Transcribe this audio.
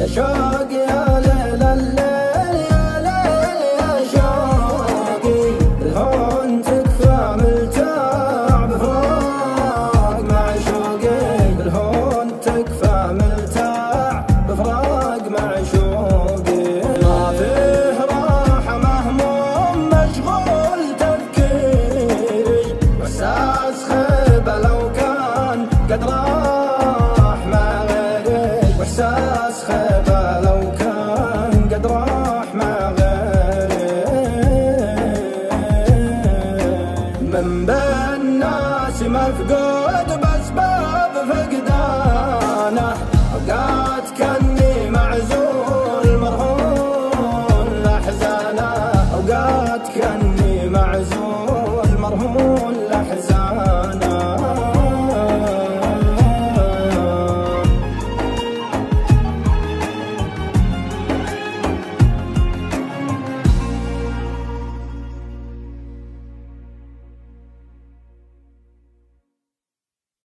يا شوق يا ليل الليل يا ليل يا شوقي الهون تكفى ملتاع بفراق بفراق معشوقي من بين الناس مفقود باسباب فقد